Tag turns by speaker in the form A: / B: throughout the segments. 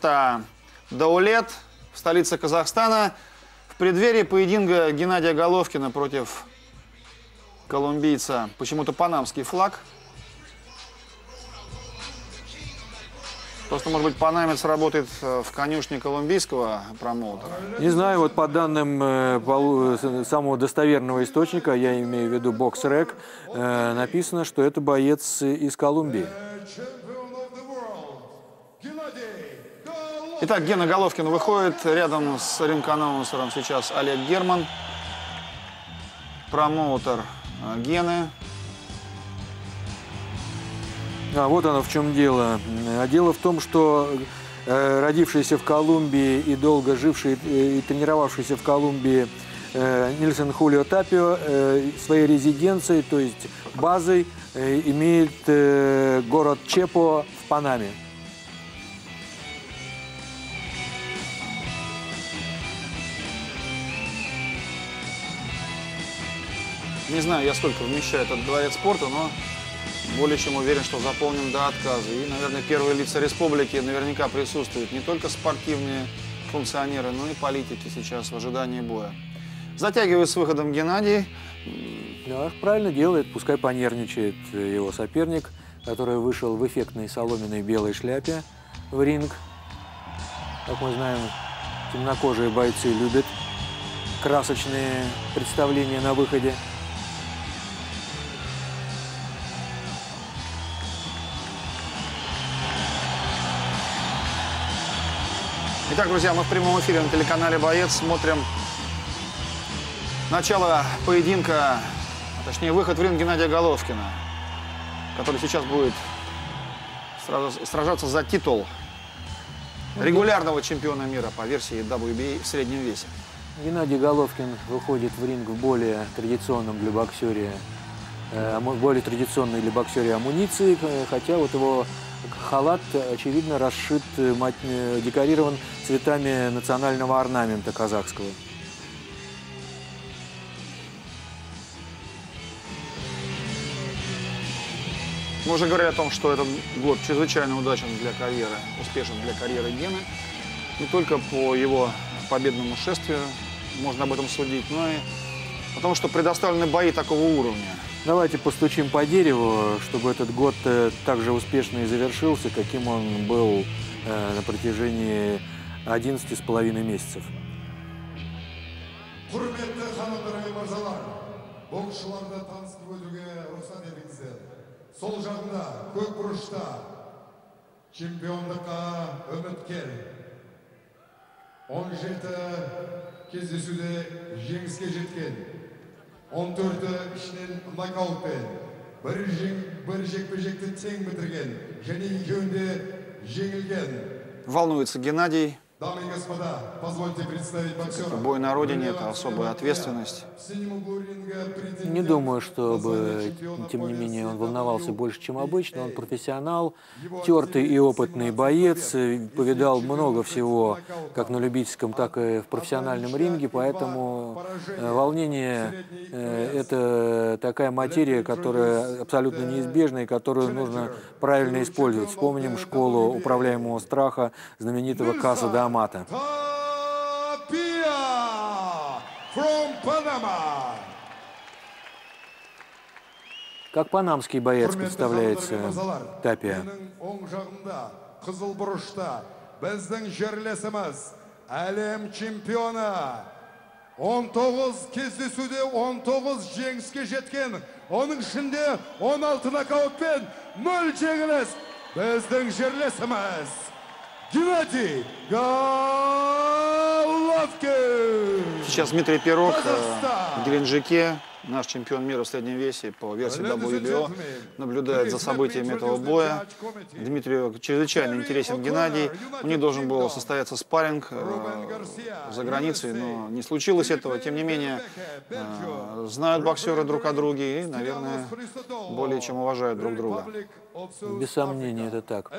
A: спорта Даулет в столице Казахстана в преддверии поединка Геннадия Головкина против колумбийца. Почему-то панамский флаг. Просто, может быть, панамец работает э, в конюшне колумбийского промоутера.
B: Не знаю, вот по данным э, с- самого достоверного источника, я имею в виду BoxRec, э, написано, что это боец из Колумбии.
A: Итак, Гена Головкин выходит. Рядом с ринг-анонсером сейчас Олег Герман. Промоутер э, Гены.
B: А вот оно в чем дело. А дело в том, что э, родившийся в Колумбии и долго живший э, и тренировавшийся в Колумбии э, Нильсон Хулио Тапио э, своей резиденцией, то есть базой, э, имеет э, город Чепо в Панаме.
A: Не знаю, я сколько вмещаю этот дворец спорта, но более чем уверен, что заполнен до отказа. И, наверное, первые лица республики наверняка присутствуют не только спортивные функционеры, но и политики сейчас в ожидании боя. Затягивает с выходом Геннадий.
B: Да, правильно делает, пускай понервничает его соперник, который вышел в эффектной соломенной белой шляпе в ринг. Как мы знаем, темнокожие бойцы любят красочные представления на выходе.
A: Итак, друзья, мы в прямом эфире на телеканале «Боец» смотрим начало поединка, а точнее выход в ринг Геннадия Головкина, который сейчас будет сражаться за титул регулярного чемпиона мира по версии WBA в среднем весе.
B: Геннадий Головкин выходит в ринг в более традиционном для боксере, э, аму- более традиционной для боксера амуниции, э, хотя вот его халат, очевидно, расшит, э, э, декорирован цветами национального орнамента казахского.
A: Мы уже говорили о том, что этот год чрезвычайно удачен для карьеры, успешен для карьеры Гены. Не только по его победному шествию можно об этом судить, но и потому что предоставлены бои такого уровня.
B: Давайте постучим по дереву, чтобы этот год э, так же успешно и завершился, каким он был э, на протяжении 11 с половиной месяцев.
C: құрметті ханымдар мен мырзалар боксшыларды таныстырып өтуге рұқсат етіңіздер сол жағында көк бұрышта чемпиондыққа үміткер 17 кездесуде жеңіске жеткен 14-і ішінен нокаутпен бір жең бір жекпе жекті тең бітірген және екеуінде жеңілген
A: Волнуется Геннадий.
C: дамы и господа позвольте представить боксера
A: Бой на родине – это особая ответственность.
B: Не думаю, чтобы, тем не менее, он волновался больше, чем обычно. Он профессионал, тертый и опытный боец, э, повидал много всего, как на любительском, так и в профессиональном ринге, поэтому э, волнение э, – это такая материя, которая абсолютно неизбежна и которую нужно правильно использовать. Вспомним школу управляемого страха знаменитого Каса де Амата.
C: Tapia from Panama.
B: Как панамский боец
C: Құрметті
B: представляется
C: ханымдар мен мырзалар,
B: Тапия?
C: менің оң жағымда қызыл бұрышта біздің жерлесіміз әлем чемпионы 19 кездесуде 19 жеңіске жеткен оның ішінде 16 нокаутпен 0 жеңіліс біздің жерлесіміз Геннадий Головкин
A: Сейчас Дмитрий Пирог э, в Геленджике, наш чемпион мира в среднем весе по версии WBO, наблюдает за событиями этого боя. Дмитрию чрезвычайно интересен Геннадий. У них должен был состояться спарринг э, за границей, но не случилось этого. Тем не менее, э, знают боксеры друг о друге и, наверное, более чем уважают друг друга.
B: Без сомнения, это так.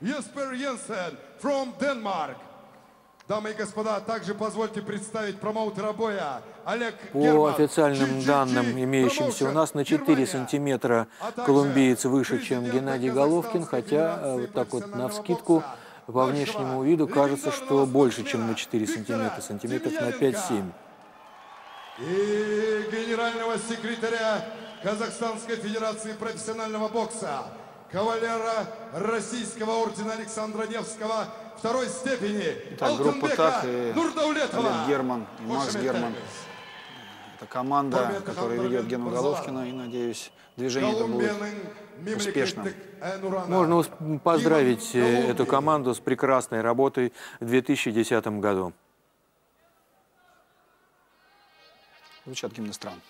C: Jesper Jensen from Denmark. Дамы и господа, также позвольте представить промоутера боя Олег
B: По
C: Герман.
B: официальным
C: Чи-чи-чи,
B: данным, имеющимся у нас, на 4
C: Германия.
B: сантиметра
C: А
B: колумбиец выше, чем Геннадий Головкин, хотя э, вот так вот навскидку
C: бокса
B: по внешнему виду кажется, что больше, чем на 4 сантиметра, сантиметров на 5-7.
C: И генерального секретаря Казахстанской Федерации профессионального бокса, кавалера Российского ордена Александра Невского второй степени,
A: Итак, группа ТАК и. Олег Герман и Макс Герман. Это команда, которая ведет Гену. Головкина, и, надеюсь, движение это будет успешным.
B: Можно поздравить э, эту команду с прекрасной работой в 2010 году.
A: Звучат гимны стран.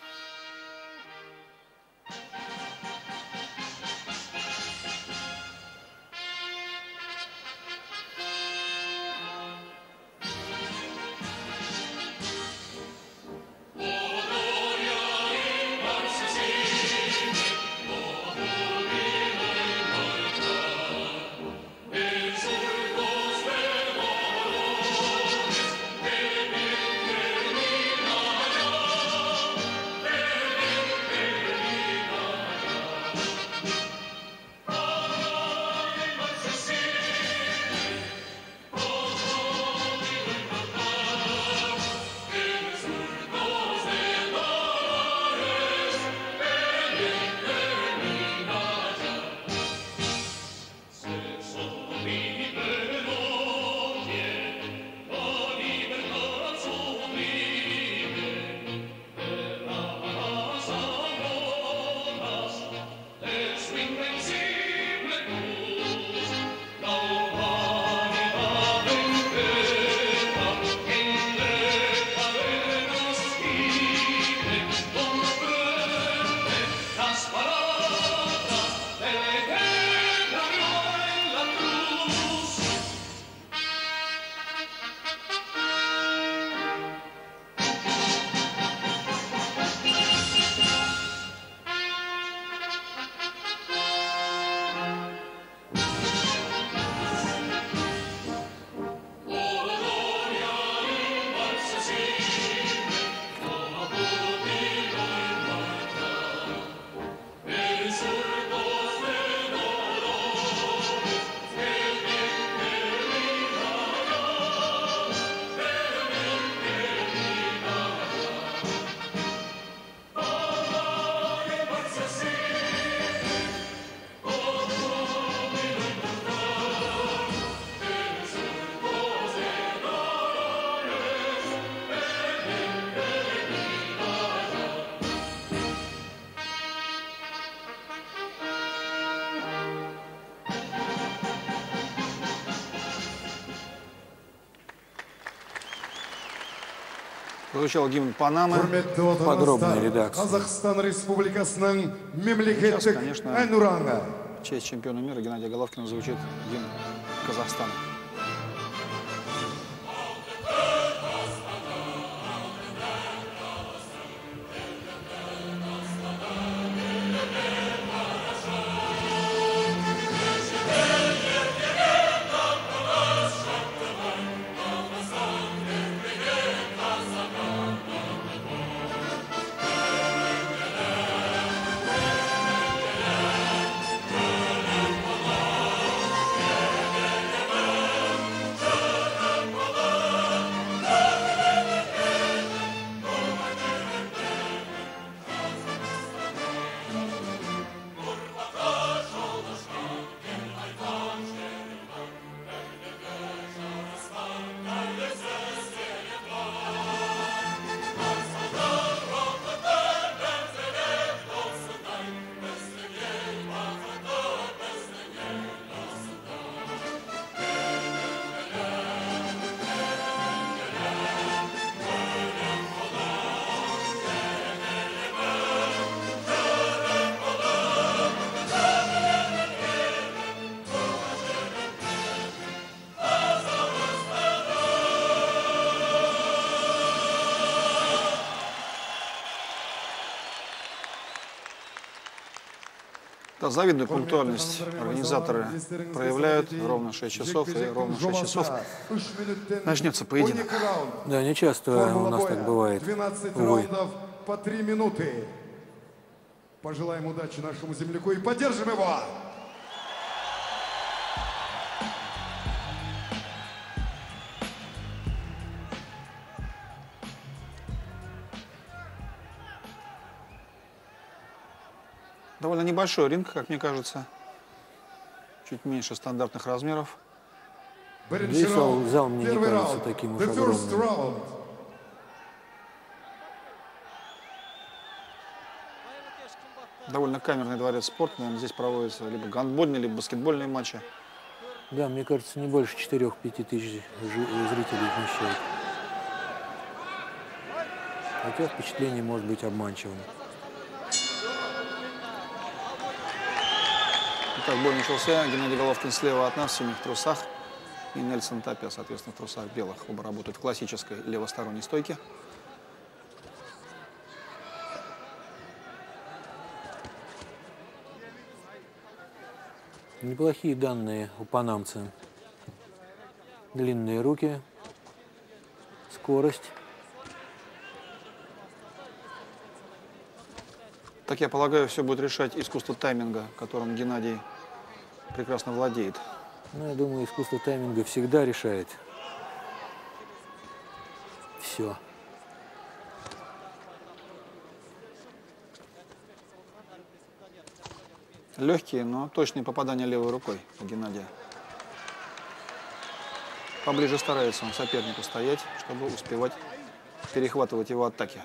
A: Прозвучал гимн Панамы.
B: Подробная редакция.
C: Қазақстан Республикасының
A: Сейчас,
C: мемлекеттік
A: конечно,
C: әнұраны.
A: В честь чемпиона мира Геннадия Головкина звучит гимн Казахстана. Завидную пунктуальность организаторы проявляют ровно 6 часов и ровно 6 часов начнется поединок.
B: Да, не часто у нас так бывает.
C: 12
B: Увы.
C: раундов по 3 минуты. Пожелаем удачи нашему земляку и поддержим его.
A: Довольно небольшой ринг, как мне кажется. Чуть меньше стандартных размеров.
B: Здесь
C: раунд.
B: зал мне не кажется таким уж огромным.
A: Довольно камерный дворец спорта. Наверное, здесь проводятся либо гандбольные, либо баскетбольные матчи.
B: Да, мне кажется, не больше 4-5 тысяч зрителей вмещает. Хотя впечатление может быть обманчивым.
A: Итак, бой начался. Геннадий Головкин слева от нас в синих трусах. И Нельсон Тапия, соответственно, в трусах белых. Оба работают в классической левосторонней стойке.
B: Неплохие данные у панамца. Длинные руки, скорость.
A: Так я полагаю, все будет решать искусство тайминга, которым Геннадий прекрасно владеет.
B: Ну, я думаю, искусство тайминга всегда решает. Все.
A: Легкие, но точные попадания левой рукой у Геннадия. Поближе старается он сопернику стоять, чтобы успевать перехватывать его атаки.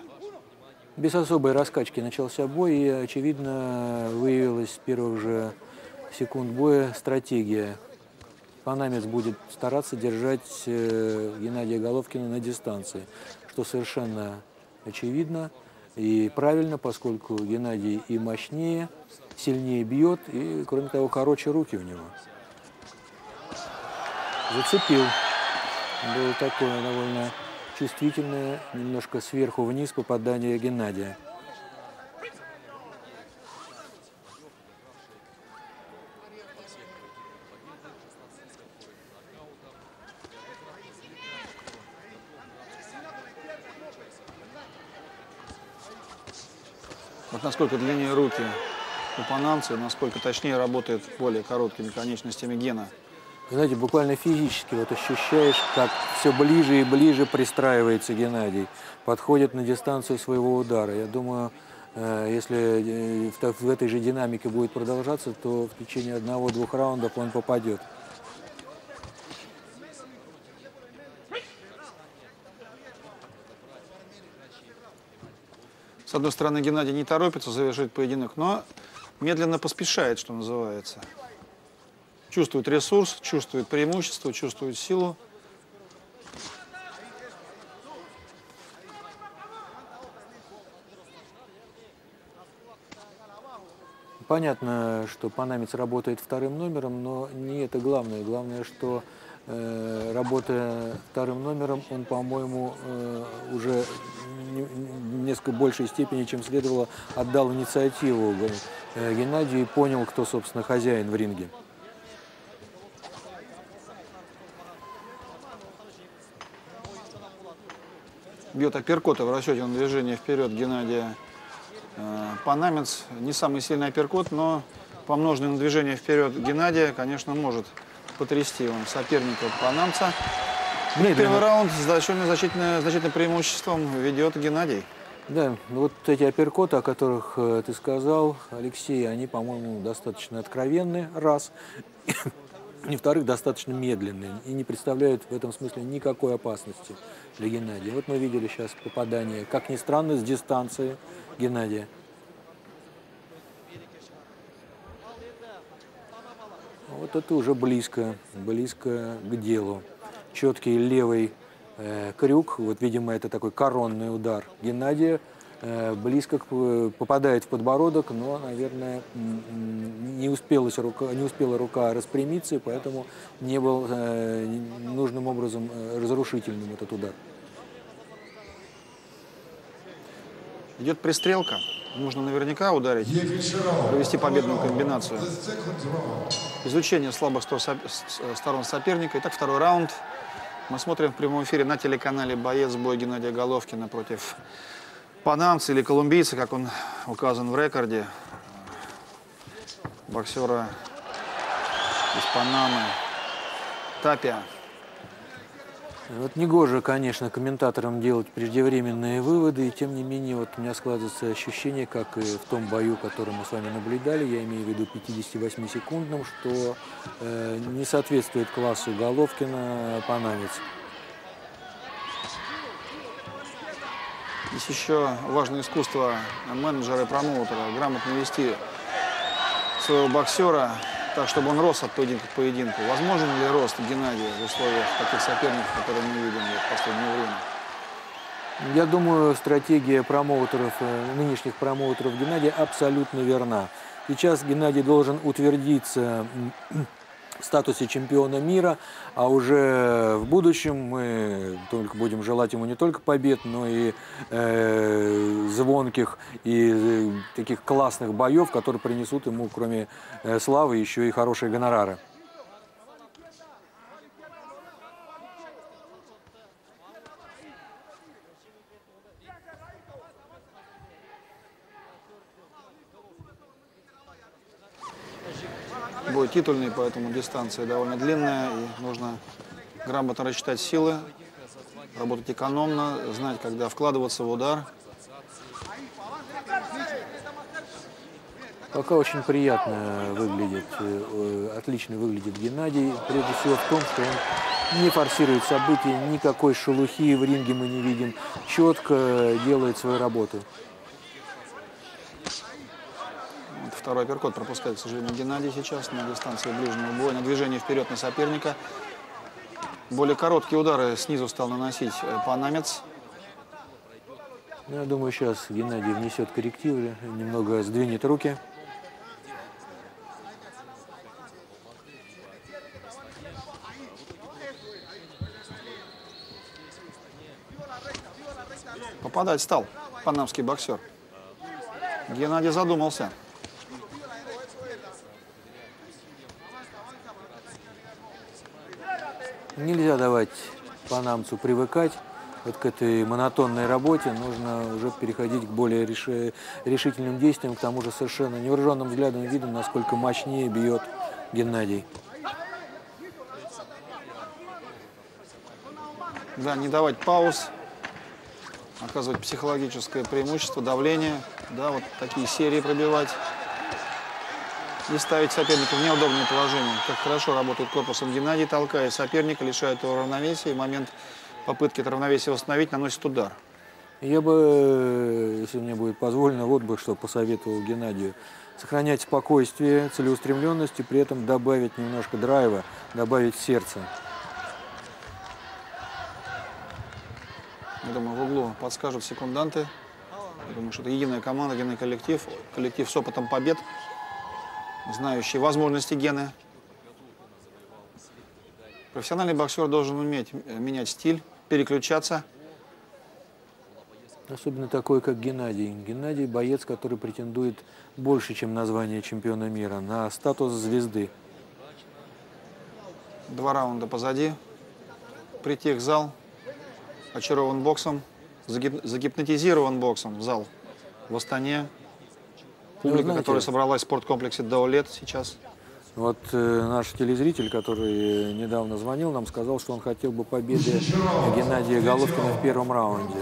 B: Без особой раскачки начался бой, и, очевидно, выявилась с первых же секунд боя стратегия. Панамец будет стараться держать э, Геннадия Головкина на дистанции, что совершенно очевидно и правильно, поскольку Геннадий и мощнее, сильнее бьет, и, кроме того, короче руки у него. Зацепил. Было такое довольно чувствительное, немножко сверху вниз попадание Геннадия.
A: Насколько длиннее руки у панамца, и насколько точнее работает более короткими конечностями Гена.
B: Знаете, буквально физически вот ощущаешь, как все ближе и ближе пристраивается Геннадий, подходит на дистанцию своего удара. Я думаю, э, если э, в этой же динамике будет продолжаться, то в течение одного-двух раундов он попадет.
A: С одной стороны, Геннадий не торопится завершить поединок, но медленно поспешает, что называется. Чувствует ресурс, чувствует преимущество, чувствует силу.
B: Понятно, что панамец работает вторым номером, но не это главное. Главное, что работая вторым номером, он, по-моему, э, уже в несколько большей степени, чем следовало, отдал инициативу э, Геннадию и понял, кто, собственно, хозяин в ринге.
A: Бьет апперкота в расчете на движение вперед Геннадия э, Панамец. Не самый сильный апперкот, но помноженный на движение вперед Геннадия, конечно, может потрясти он соперника Панамца. Первый
B: Медленно.
A: раунд с значительным, значительным, преимуществом ведет Геннадий.
B: Да, вот эти апперкоты, о которых э, ты сказал, Алексей, они, по-моему, достаточно откровенны, раз. И, во-вторых, достаточно медленные и не представляют в этом смысле никакой опасности для Геннадия. Вот мы видели сейчас попадание, как ни странно, с дистанции Геннадия. Вот это уже близко, близко к делу. Четкий левый э, крюк, вот, видимо, это такой коронный удар Геннадия, э, близко к, п- попадает в подбородок, но, наверное, не, успелась рука, не успела рука распрямиться, и поэтому не был э, нужным образом э, разрушительным этот удар.
A: Идет пристрелка. Нужно наверняка ударить, провести победную комбинацию. Изучение слабых сторон соперника. Итак, второй раунд. Мы смотрим в прямом эфире на телеканале «Боец. Бой Геннадия Головкина против панамца или колумбийца, как он указан в рекорде. Боксера из Панамы. Тапия.
B: Вот негоже, конечно, комментаторам делать преждевременные выводы, и тем не менее вот у меня складывается ощущение, как и в том бою, который мы с вами наблюдали, я имею в виду 58-секундном, что э, не соответствует классу Головкина панамец.
A: Здесь еще важное искусство менеджера и промоутера. Грамотно вести своего боксера так, чтобы он рос от поединка к поединку. Возможен ли рост Геннадия в условиях таких соперников, которые мы видим в последнее время?
B: Я думаю, стратегия промоутеров, э, нынешних промоутеров Геннадия абсолютно верна. Сейчас Геннадий должен утвердиться статусе чемпиона мира, а уже в будущем мы только будем желать ему не только побед, но и э, звонких и э, таких классных боев, которые принесут ему, кроме э, славы, еще и хорошие гонорары.
A: Бой титульный, поэтому дистанция довольно длинная, и нужно грамотно рассчитать силы, работать экономно, знать, когда вкладываться в удар.
B: Пока очень приятно выглядит, э, отлично выглядит Геннадий. Прежде всего в том, что он не форсирует события, никакой шелухи в ринге мы не видим. Четко делает свою работу.
A: Вот второй апперкот пропускает, к сожалению, Геннадий сейчас на дистанции ближнего боя, на движение вперед на соперника. Более короткие удары снизу стал наносить э, панамец.
B: Ну, я думаю, сейчас Геннадий внесет коррективы, немного сдвинет руки.
A: Попадать стал панамский боксер. Геннадий задумался.
B: Нельзя давать панамцу привыкать вот к этой монотонной работе. Нужно уже переходить к более реши- решительным действиям. К тому же совершенно невооруженным взглядом видим, насколько мощнее бьет Геннадий.
A: Да, не давать пауз, оказывать психологическое преимущество, давление, да, вот такие серии пробивать и ставить соперника в неудобное положение. Как хорошо работает корпусом Геннадий, толкая соперника, лишает его равновесия, и в момент попытки это равновесие восстановить наносит удар.
B: Я бы, если мне будет позволено, вот бы что посоветовал Геннадию. Сохранять спокойствие, целеустремленность и при этом добавить немножко драйва, добавить сердца.
A: Я думаю, в углу подскажут секунданты. Я думаю, что это единая команда, единый коллектив. Коллектив с опытом побед, знающий возможности Гены. Профессиональный боксер должен уметь э, менять стиль, переключаться.
B: Особенно такой, как Геннадий. Геннадий – боец, который претендует больше, чем на звание чемпиона мира, на статус звезды.
A: Два раунда позади. Притих зал, очарован боксом, загип- загипнотизирован боксом зал в Астане. Публика,
B: знаете-
A: которая собралась в спорткомплексе Даулет сейчас.
B: Вот э, наш телезритель, который э, недавно звонил, нам сказал, что он хотел бы победы Геннадия Головкина в первом раунде.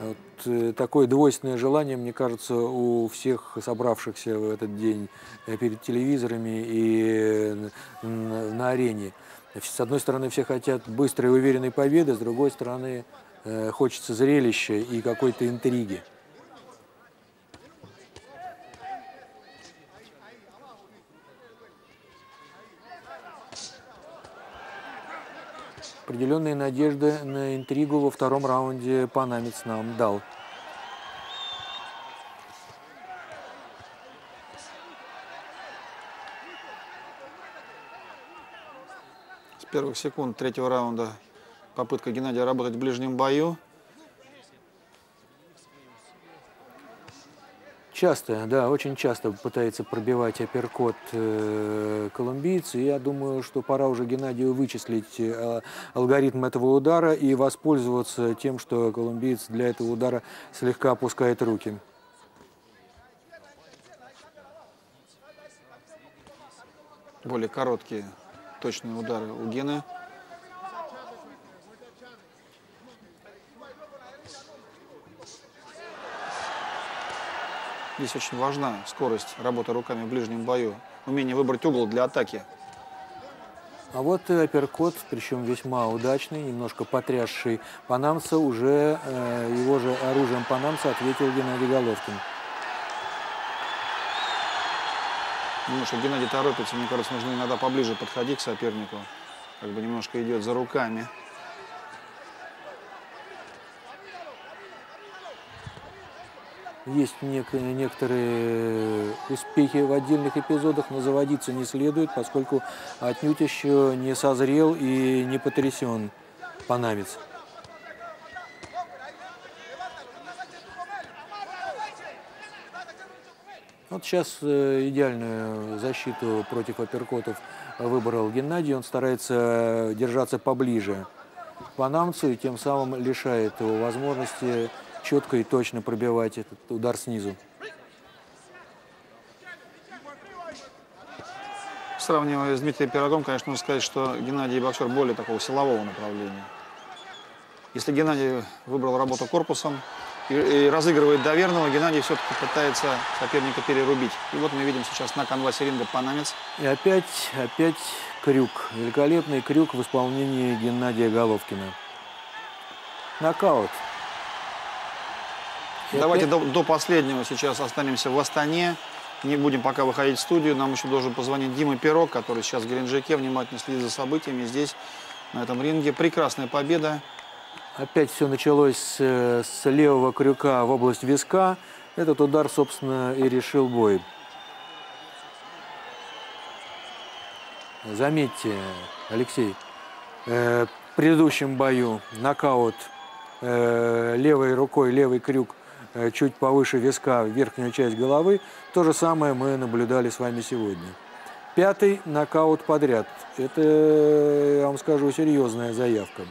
B: Вот, э, такое двойственное желание, мне кажется, у всех собравшихся в этот день э, перед телевизорами и э, на арене. С одной стороны, все хотят быстрой и уверенной победы, с другой стороны, э, хочется зрелища и какой-то интриги. Определенные надежды на интригу во втором раунде панамец нам дал.
A: С первых секунд третьего раунда попытка Геннадия работать в ближнем бою.
B: Часто, да, очень часто пытается пробивать апперкот э, колумбиец. И я думаю, что пора уже Геннадию вычислить э, алгоритм этого удара и воспользоваться тем, что колумбиец для этого удара слегка опускает руки.
A: Более короткие точные удары у Гены. Здесь очень важна скорость работы руками в ближнем бою, умение выбрать угол для атаки.
B: А вот и апперкот, причем весьма удачный, немножко потрясший панамца, уже э, его же оружием панамца ответил Геннадий Головкин.
A: Немножко Геннадий торопится, мне кажется, нужно иногда поближе подходить к сопернику. Как бы немножко идет за руками.
B: Есть нек- некоторые успехи в отдельных эпизодах, но заводиться не следует, поскольку отнюдь еще не созрел и не потрясен панамец. Вот сейчас э, идеальную защиту против апперкотов выбрал Геннадий. Он старается держаться поближе к панамцу и тем самым лишает его возможности четко и точно пробивать этот удар снизу.
A: Сравнивая с Дмитрием Пирогом, конечно, нужно сказать, что Геннадий боксер более такого силового направления. Если Геннадий выбрал работу корпусом и, и разыгрывает доверного, Геннадий все-таки пытается соперника перерубить. И вот мы видим сейчас на канвасе ринга панамец.
B: И опять, опять крюк. Великолепный крюк в исполнении Геннадия Головкина. Нокаут.
A: Давайте до, до последнего сейчас останемся в Астане. Не будем пока выходить в студию. Нам еще должен позвонить Дима Пирог, который сейчас в Геленджике внимательно следит за событиями. Здесь, на этом ринге, прекрасная победа.
B: Опять все началось с, с левого крюка в область виска. Этот удар, собственно, и решил бой. Заметьте, Алексей, э, в предыдущем бою нокаут э, левой рукой, левый крюк чуть повыше виска, верхнюю часть головы. То же самое мы наблюдали с вами сегодня. Пятый нокаут подряд. Это, я вам скажу, серьезная заявка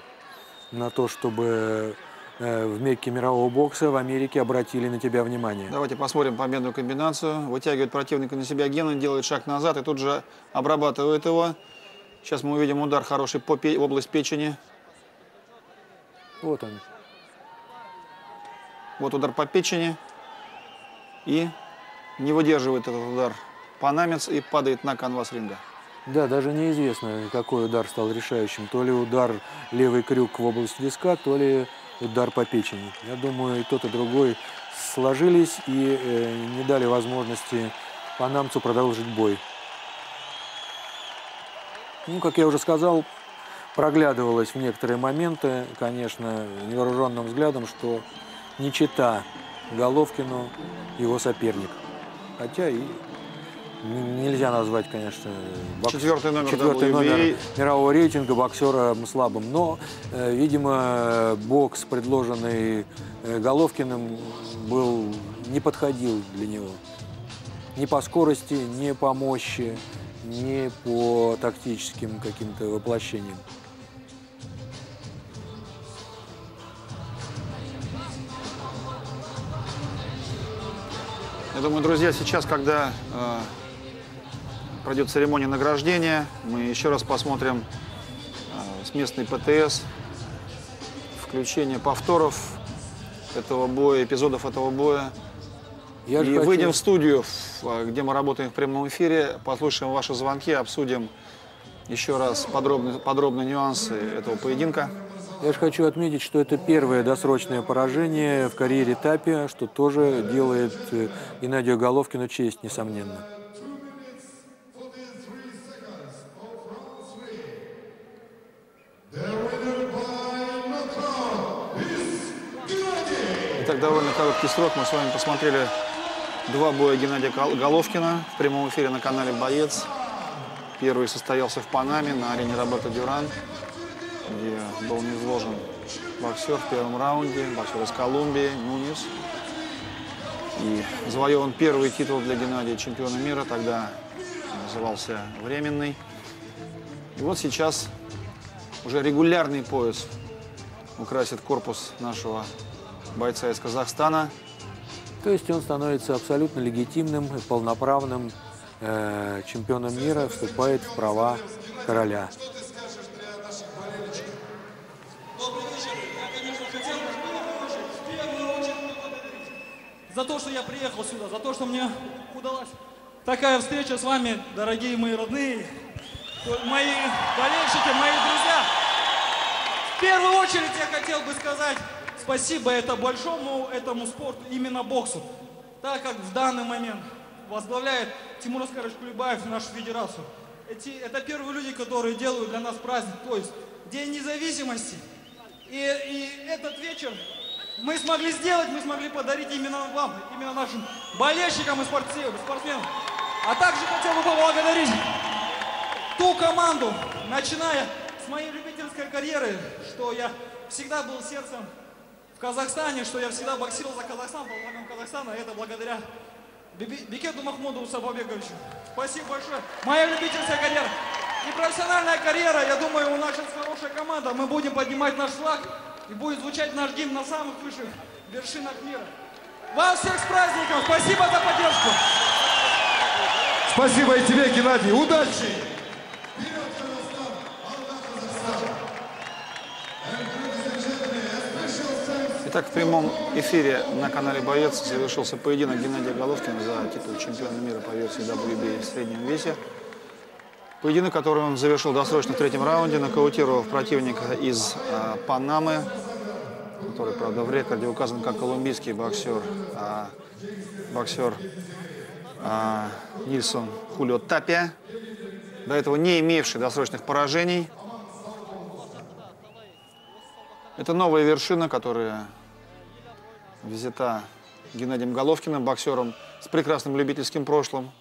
B: на то, чтобы э, в Мекке мирового бокса в Америке обратили на тебя внимание.
A: Давайте посмотрим победную комбинацию. Вытягивает противника на себя Гена, делает шаг назад и тут же обрабатывает его. Сейчас мы увидим удар хороший по пе- в область печени.
B: Вот он.
A: Вот удар по печени. И не выдерживает этот удар панамец и падает на канвас ринга.
B: Да, даже неизвестно, какой удар стал решающим. То ли удар левый крюк в область виска, то ли удар по печени. Я думаю, и тот, и другой сложились и э, не дали возможности панамцу продолжить бой. Ну, как я уже сказал, проглядывалось в некоторые моменты, конечно, невооруженным взглядом, что не чита Головкину его соперник. Хотя и нельзя назвать, конечно, бокс-
A: Четвертый номер
B: четвертый
A: WBA.
B: номер мирового рейтинга боксера слабым. Но, э, видимо, бокс, предложенный э, Головкиным, был, не подходил для него. Ни по скорости, ни по мощи, ни по тактическим каким-то воплощениям.
A: Я думаю, друзья, сейчас, когда э, пройдет церемония награждения, мы еще раз посмотрим э, с местной ПТС включение повторов этого боя, эпизодов этого боя.
B: Я
A: и
B: хочу-
A: выйдем в студию, э, где мы работаем в прямом эфире, послушаем ваши звонки, обсудим еще раз подробно, подробные нюансы этого поединка.
B: Я же хочу отметить, что это первое досрочное поражение в карьере Тапи, что тоже делает э, Геннадию Головкину честь, несомненно.
A: Итак, довольно короткий срок. Мы с вами посмотрели два боя Геннадия Гол- Головкина в прямом эфире на канале «Боец». Первый состоялся в Панаме на арене Роберто Дюран, где был низложен боксер в первом раунде, боксер из Колумбии, Нунис. И завоеван первый титул для Геннадия чемпиона мира, тогда назывался временный. И вот сейчас уже регулярный пояс украсит корпус нашего бойца из Казахстана.
B: То есть он становится абсолютно легитимным и полноправным э, чемпионом мира, вступает в права короля.
D: За то, что я приехал сюда, за то, что мне удалась такая встреча с вами, дорогие мои родные, мои болельщики, мои друзья. В первую очередь я хотел бы сказать спасибо это большому этому спорту, именно боксу, так как в данный момент возглавляет Тимур Аскарович Кулебаев нашу федерацию. Эти, это первые люди, которые делают для нас праздник, то есть День независимости. И, и этот вечер мы смогли сделать, мы смогли подарить именно вам, именно нашим болельщикам и спортсменам. А также хотел бы поблагодарить ту команду, начиная с моей любительской карьеры, что я всегда был сердцем в Казахстане, что я всегда боксировал за Казахстан, был врагом Казахстана, это благодаря Бекету Махмудову Сабабековичу. Спасибо большое. Моя любительская карьера. И профессиональная карьера, я думаю, у нас сейчас хорошая команда. Мы будем поднимать наш флаг и будет звучать наш гимн на самых высших вершинах мира. Вас всех с праздником! Спасибо за поддержку!
C: Спасибо и тебе, Геннадий. Удачи!
A: Итак, в прямом эфире на канале «Боец» завершился поединок Геннадия Головкина за титул чемпиона мира по версии WBA в среднем весе. Поединок, который он завершил досрочно в третьем раунде, нокаутировав противника из э, Панамы, который, правда, в рекорде указан как колумбийский боксер, а боксер а, Нильсон Хулио Тапия, до этого не имевший досрочных поражений. Это новая вершина, которая взята Геннадием Головкиным, боксером с прекрасным любительским прошлым.